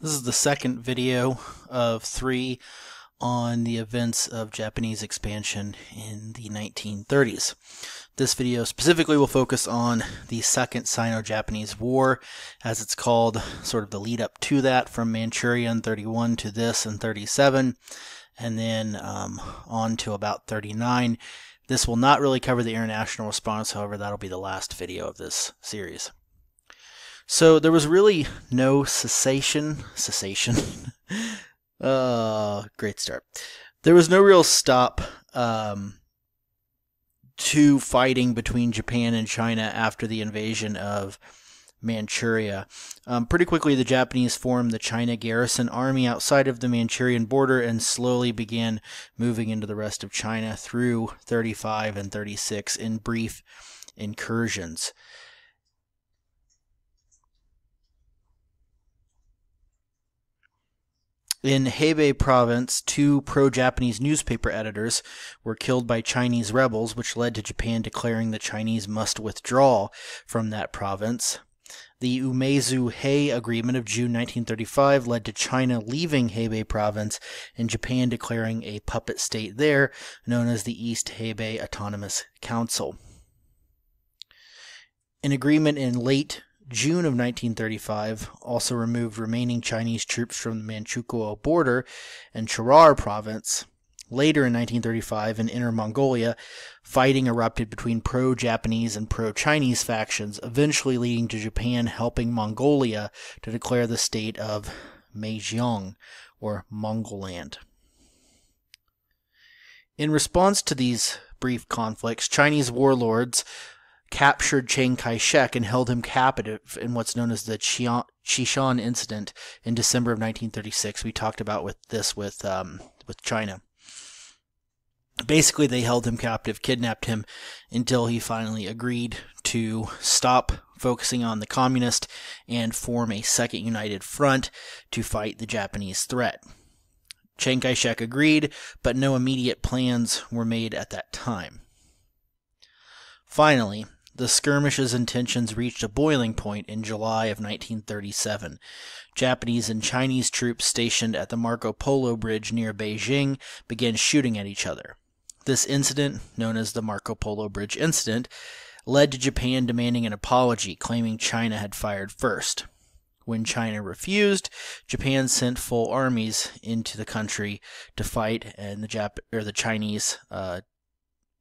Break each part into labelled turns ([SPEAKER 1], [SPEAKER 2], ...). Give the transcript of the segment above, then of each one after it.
[SPEAKER 1] This is the second video of three on the events of Japanese expansion in the 1930s. This video specifically will focus on the Second Sino-Japanese War, as it's called, sort of the lead up to that from Manchuria in 31 to this in 37, and then um, on to about 39. This will not really cover the international response, however, that'll be the last video of this series. So there was really no cessation. Cessation. uh, great start. There was no real stop um, to fighting between Japan and China after the invasion of Manchuria. Um, pretty quickly, the Japanese formed the China Garrison Army outside of the Manchurian border and slowly began moving into the rest of China through 35 and 36 in brief incursions. In Hebei province, two pro Japanese newspaper editors were killed by Chinese rebels, which led to Japan declaring the Chinese must withdraw from that province. The Umezu Hei Agreement of June 1935 led to China leaving Hebei province and Japan declaring a puppet state there, known as the East Hebei Autonomous Council. An agreement in late June of 1935 also removed remaining Chinese troops from the Manchukuo border and Chahar province. Later in 1935, in Inner Mongolia, fighting erupted between pro Japanese and pro Chinese factions, eventually leading to Japan helping Mongolia to declare the state of Mengjiang, or Mongoland. In response to these brief conflicts, Chinese warlords captured Chiang Kai shek and held him captive in what's known as the Xi'an incident in December of 1936. We talked about with this with um, with China. Basically, they held him captive, kidnapped him until he finally agreed to stop focusing on the communist and form a second united front to fight the Japanese threat. Chiang Kai shek agreed, but no immediate plans were made at that time. Finally, the skirmishes and tensions reached a boiling point in July of 1937. Japanese and Chinese troops stationed at the Marco Polo Bridge near Beijing began shooting at each other. This incident, known as the Marco Polo Bridge Incident, led to Japan demanding an apology, claiming China had fired first. When China refused, Japan sent full armies into the country to fight, and the Jap- or the Chinese uh,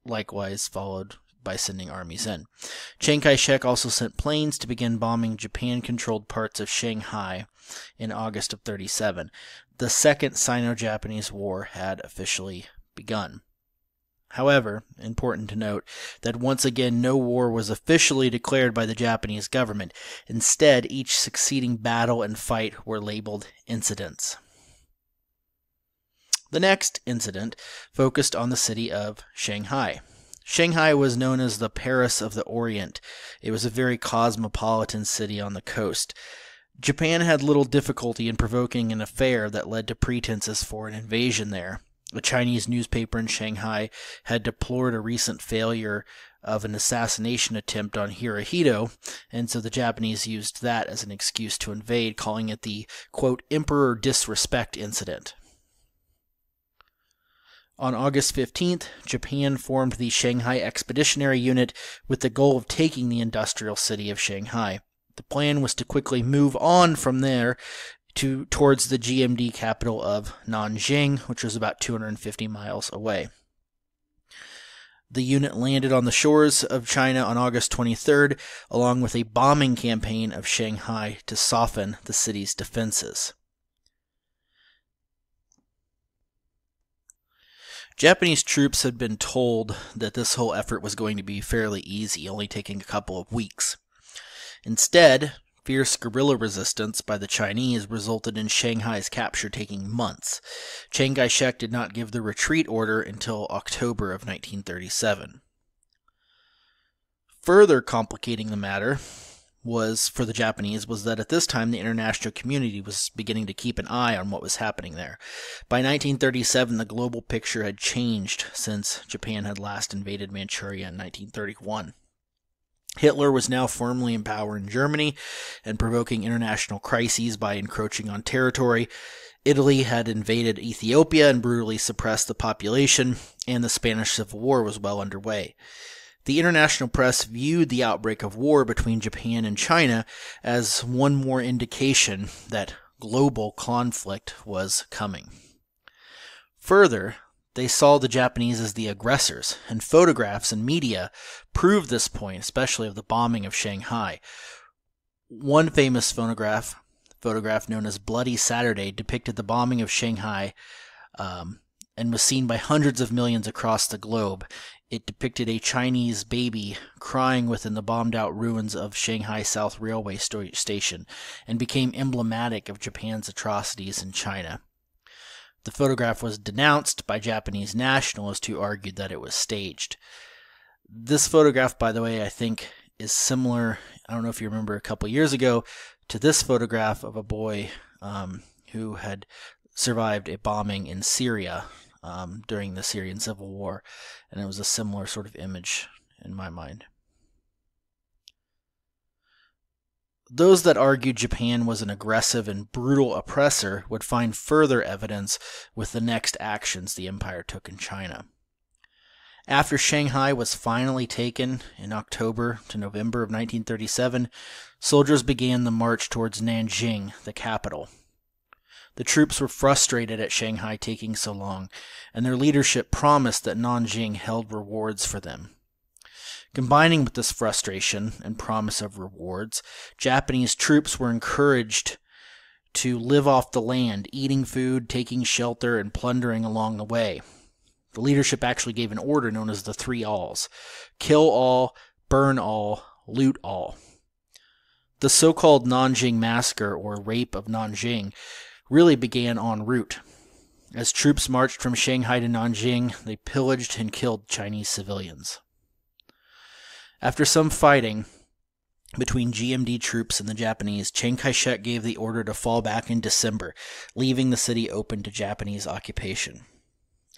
[SPEAKER 1] likewise followed by sending armies in. Chiang Kai shek also sent planes to begin bombing Japan controlled parts of Shanghai in August of 37. The Second Sino Japanese War had officially begun. However, important to note that once again no war was officially declared by the Japanese government. Instead, each succeeding battle and fight were labeled incidents. The next incident focused on the city of Shanghai. Shanghai was known as the Paris of the Orient. It was a very cosmopolitan city on the coast. Japan had little difficulty in provoking an affair that led to pretenses for an invasion there. A Chinese newspaper in Shanghai had deplored a recent failure of an assassination attempt on Hirohito, and so the Japanese used that as an excuse to invade, calling it the, quote, Emperor Disrespect Incident. On August 15th, Japan formed the Shanghai Expeditionary Unit with the goal of taking the industrial city of Shanghai. The plan was to quickly move on from there to towards the GMD capital of Nanjing, which was about 250 miles away. The unit landed on the shores of China on August 23rd, along with a bombing campaign of Shanghai to soften the city's defenses. Japanese troops had been told that this whole effort was going to be fairly easy, only taking a couple of weeks. Instead, fierce guerrilla resistance by the Chinese resulted in Shanghai's capture taking months. Chiang Kai shek did not give the retreat order until October of 1937. Further complicating the matter, was for the Japanese was that at this time the international community was beginning to keep an eye on what was happening there. By 1937, the global picture had changed since Japan had last invaded Manchuria in 1931. Hitler was now firmly in power in Germany and provoking international crises by encroaching on territory. Italy had invaded Ethiopia and brutally suppressed the population, and the Spanish Civil War was well underway. The international press viewed the outbreak of war between Japan and China as one more indication that global conflict was coming. Further, they saw the Japanese as the aggressors, and photographs and media proved this point, especially of the bombing of Shanghai. One famous photograph, photograph known as Bloody Saturday, depicted the bombing of Shanghai um, and was seen by hundreds of millions across the globe. It depicted a Chinese baby crying within the bombed out ruins of Shanghai South Railway Station and became emblematic of Japan's atrocities in China. The photograph was denounced by Japanese nationalists who argued that it was staged. This photograph, by the way, I think is similar. I don't know if you remember a couple years ago to this photograph of a boy um, who had survived a bombing in Syria um, during the Syrian civil war, and it was a similar sort of image in my mind. Those that argued Japan was an aggressive and brutal oppressor would find further evidence with the next actions the empire took in China. After Shanghai was finally taken in October to November of 1937, soldiers began the march towards Nanjing, the capital. The troops were frustrated at Shanghai taking so long, and their leadership promised that Nanjing held rewards for them. Combining with this frustration and promise of rewards, Japanese troops were encouraged to live off the land, eating food, taking shelter, and plundering along the way. The leadership actually gave an order known as the Three Alls kill all, burn all, loot all. The so called Nanjing Massacre, or Rape of Nanjing, really began en route. As troops marched from Shanghai to Nanjing, they pillaged and killed Chinese civilians. After some fighting between GMD troops and the Japanese, Chiang Kai shek gave the order to fall back in December, leaving the city open to Japanese occupation.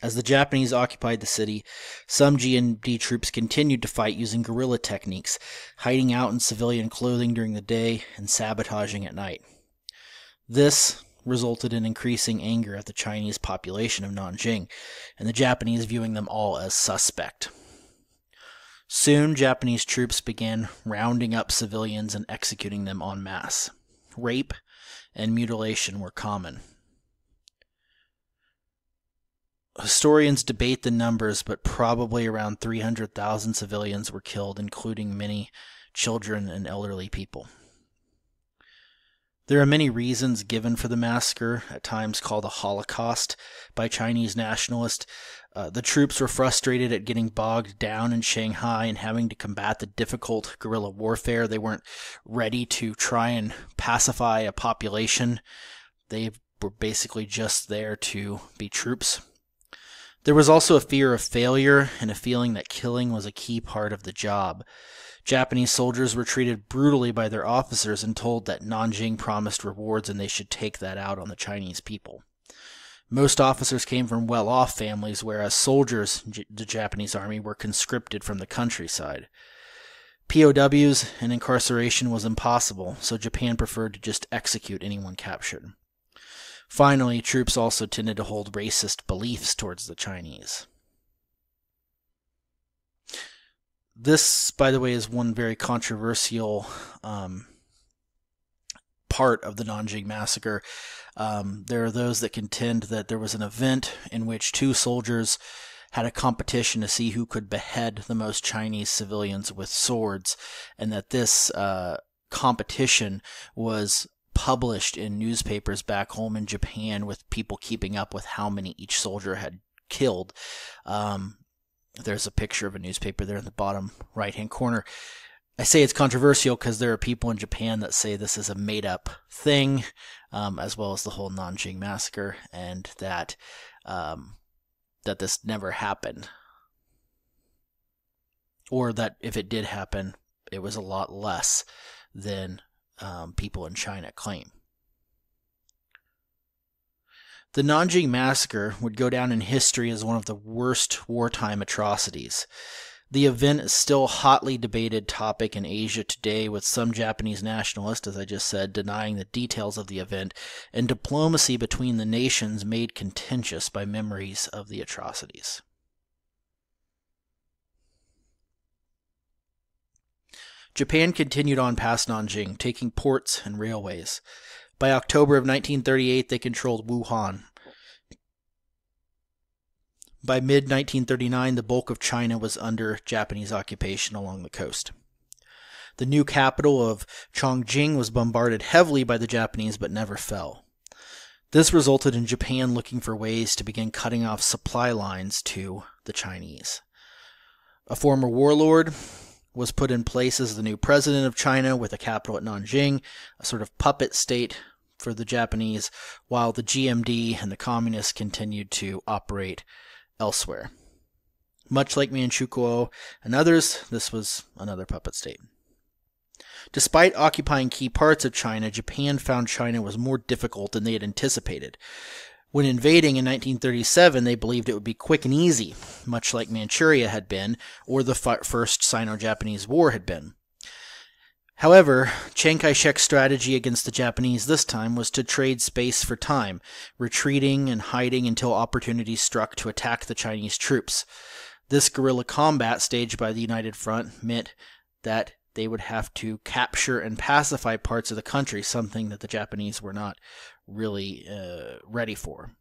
[SPEAKER 1] As the Japanese occupied the city, some GMD troops continued to fight using guerrilla techniques, hiding out in civilian clothing during the day and sabotaging at night. This resulted in increasing anger at the Chinese population of Nanjing, and the Japanese viewing them all as suspect. Soon, Japanese troops began rounding up civilians and executing them en masse. Rape and mutilation were common. Historians debate the numbers, but probably around 300,000 civilians were killed, including many children and elderly people. There are many reasons given for the massacre, at times called a Holocaust by Chinese nationalists. Uh, the troops were frustrated at getting bogged down in Shanghai and having to combat the difficult guerrilla warfare. They weren't ready to try and pacify a population. They were basically just there to be troops. There was also a fear of failure and a feeling that killing was a key part of the job. Japanese soldiers were treated brutally by their officers and told that Nanjing promised rewards and they should take that out on the Chinese people. Most officers came from well off families, whereas soldiers, the Japanese army, were conscripted from the countryside. POWs and incarceration was impossible, so Japan preferred to just execute anyone captured. Finally, troops also tended to hold racist beliefs towards the Chinese. This, by the way, is one very controversial um, part of the Nanjing massacre. Um, there are those that contend that there was an event in which two soldiers had a competition to see who could behead the most Chinese civilians with swords, and that this uh, competition was published in newspapers back home in Japan with people keeping up with how many each soldier had killed. Um, there's a picture of a newspaper there in the bottom right hand corner. I say it's controversial because there are people in Japan that say this is a made up thing, um, as well as the whole Nanjing massacre, and that um, that this never happened, or that if it did happen, it was a lot less than um, people in China claim. The Nanjing Massacre would go down in history as one of the worst wartime atrocities. The event is still a hotly debated topic in Asia today, with some Japanese nationalists, as I just said, denying the details of the event, and diplomacy between the nations made contentious by memories of the atrocities. Japan continued on past Nanjing, taking ports and railways. By October of 1938, they controlled Wuhan, by mid 1939, the bulk of China was under Japanese occupation along the coast. The new capital of Chongqing was bombarded heavily by the Japanese but never fell. This resulted in Japan looking for ways to begin cutting off supply lines to the Chinese. A former warlord was put in place as the new president of China with a capital at Nanjing, a sort of puppet state for the Japanese, while the GMD and the communists continued to operate elsewhere. Much like Manchukuo and others, this was another puppet state. Despite occupying key parts of China, Japan found China was more difficult than they had anticipated. When invading in 1937, they believed it would be quick and easy, much like Manchuria had been, or the first Sino Japanese War had been. However, Chiang Kai shek's strategy against the Japanese this time was to trade space for time, retreating and hiding until opportunity struck to attack the Chinese troops. This guerrilla combat staged by the United Front meant that they would have to capture and pacify parts of the country, something that the Japanese were not really uh, ready for.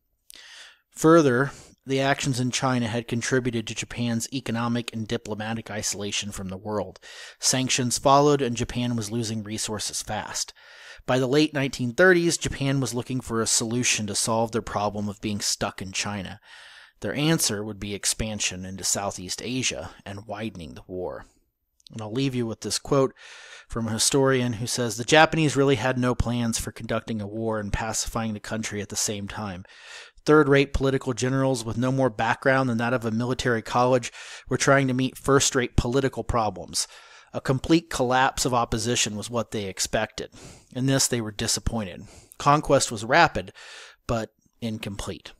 [SPEAKER 1] Further, the actions in China had contributed to Japan's economic and diplomatic isolation from the world. Sanctions followed, and Japan was losing resources fast. By the late 1930s, Japan was looking for a solution to solve their problem of being stuck in China. Their answer would be expansion into Southeast Asia and widening the war. And I'll leave you with this quote from a historian who says the Japanese really had no plans for conducting a war and pacifying the country at the same time. Third rate political generals with no more background than that of a military college were trying to meet first rate political problems. A complete collapse of opposition was what they expected. In this, they were disappointed. Conquest was rapid, but incomplete.